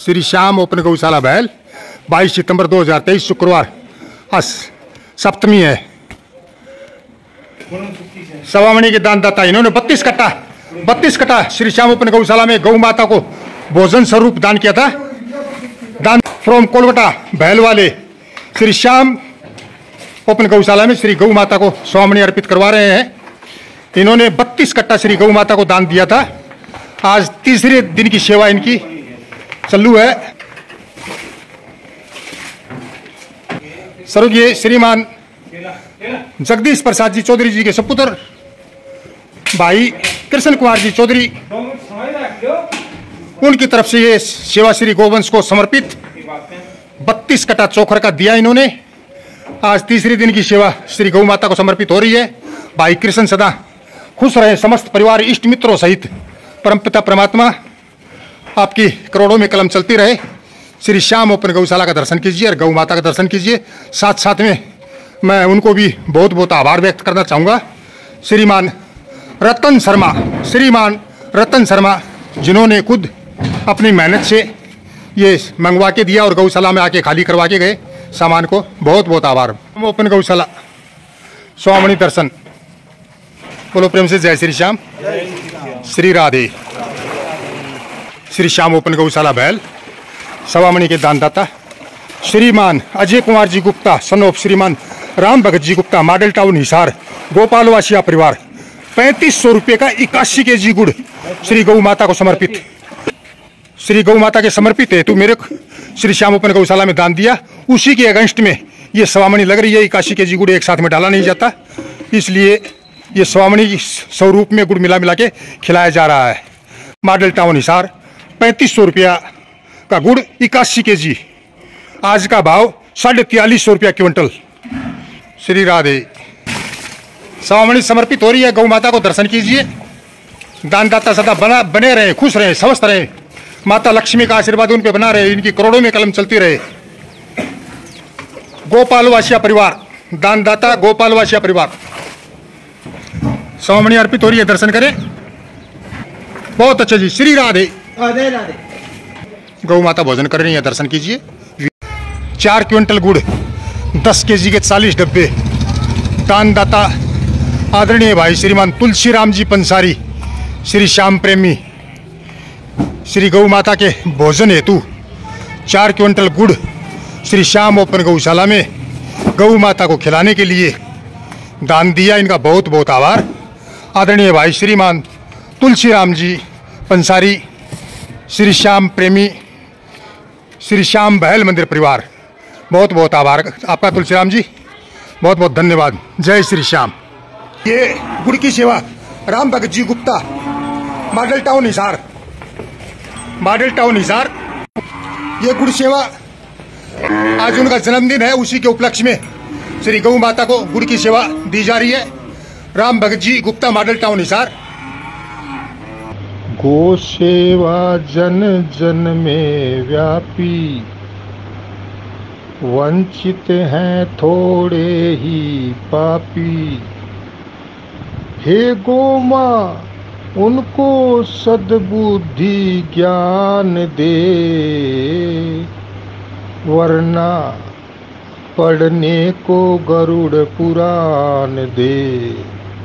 Shri Shyam open गौशाला बैल 22 सितंबर 2023 शुक्रवार। अस सप्तमी है। सवामणि के दानदाता, इन्होंने 32 कट्टा 32 कट्टा श्री श्याम ओपन गौशाला में गौ माता को भोजन स्वरूप दान किया था। दान फ्रॉम कोलकाता, बैल वाले श्री श्याम ओपन गौशाला में श्री गौ माता को स्वामणी अर्पित करवा रहे हैं। इन्होंने 32 कट्टा श्री गौ माता को दान दिया था। आज तीसरे दिन की सेवा इनकी। चालू है। स्वर्गीय श्रीमान जगदीश प्रसाद जी चौधरी जी के सपुत्र, भाई कृष्ण कुमार जी चौधरी, उनकी तरफ़ से ये सेवा श्री गोवंश को समर्पित बत्तीस कटा चोखर का दिया इन्होंने। आज तीसरे दिन की सेवा श्री गौ माता को समर्पित हो रही है। भाई कृष्ण सदा खुश रहे, समस्त परिवार इष्ट मित्रों सहित, परमपिता परमात्मा आपकी करोड़ों में कलम चलती रहे। श्री श्याम ओपन गौशाला का दर्शन कीजिए और गौ माता का दर्शन कीजिए। साथ साथ में मैं उनको भी बहुत बहुत आभार व्यक्त करना चाहूँगा। श्रीमान रतन शर्मा, श्रीमान रतन शर्मा जिन्होंने खुद अपनी मेहनत से ये मंगवा के दिया और गौशाला में आके खाली करवा के गए। सामान को बहुत बहुत आभार ओपन गौशाला स्वामणी दर्शन। बोलो प्रेम से जय श्री श्याम। श्री राधे। श्री श्याम ओपन गौशाला बैल, सवामणि के दानदाता, श्रीमान अजय कुमार जी गुप्ता सन ऑफ़ श्रीमान राम भगत जी गुप्ता मॉडल टाउन हिसार, गोपालवासिया परिवार, पैंतीस सौ रुपये का इक्यासी के जी गुड़ श्री गौ माता को समर्पित। श्री गौ माता के समर्पित है तू मेरे श्री श्याम ओपन गौशाला में दान दिया। उसी के अगेंस्ट में ये सवामणि लग रही है, इक्यासी के जी गुड़ एक साथ में डाला नहीं जाता। इसलिए ये सवामणि स्वरूप में गुड़ मिला मिला के खिलाया जा रहा है। मॉडल टाउन हिसार पैंतीस सौ रुपया का गुड़ इक्यासी के जी आज का भाव साढ़े तियालीस सौ रुपया क्विंटल। श्री राधे। सवामणि समर्पित हो रही है, गौ माता को दर्शन कीजिए। दानदाता सदा बना, बने रहे, खुश रहे स्वस्थ रहे। माता लक्ष्मी का आशीर्वाद उन पे बना रहे, इनकी करोड़ों में कलम चलती रहे। गोपाल गोपालवासिया परिवार, दानदाता गोपाल गोपालवासिया परिवार। सवामणि अर्पित हो रही है, दर्शन करें। बहुत अच्छा जी, श्री राधे। गौ माता भोजन कर रही है, दर्शन कीजिए। चार क्विंटल गुड़, दस के जी के चालीस डब्बे। दानदाता आदरणीय भाई श्रीमान तुलसी राम जी पंसारी, श्री श्याम प्रेमी, श्री गौ माता के भोजन हेतु चार क्विंटल गुड़ श्री श्याम ओपन गौशाला में गौ माता को खिलाने के लिए दान दिया। इनका बहुत बहुत आभार। आदरणीय भाई श्रीमान तुलसी राम जी पंसारी श्री श्याम प्रेमी, श्री श्याम बहल मंदिर परिवार, बहुत बहुत आभार। आपका तुलसीराम जी, बहुत बहुत धन्यवाद। जय श्री श्याम। ये गुड़ की सेवा, Ram Bhagat ji Gupta, model town Hisar, model town Hisar. ये गुड़ सेवा, आज उनका जन्मदिन है, उसी के उपलक्ष्य में श्री गौ माता को गुड़ की सेवा दी जा रही है। Ram Bhagat ji Gupta, model town Hisar. गो सेवा जन जन में व्यापी। वंचित हैं थोड़े ही पापी। हे गोमा, उनको सद्बुद्धि ज्ञान दे, वरना पढ़ने को गरुड़ पुराण दे।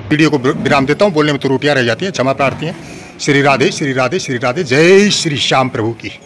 वीडियो को विराम देता हूँ, बोलने में तो रोटियाँ रह जाती हैं, क्षमा प्रार्थी हैं। श्री राधे श्री राधे श्री राधे जय श्री श्याम प्रभु की।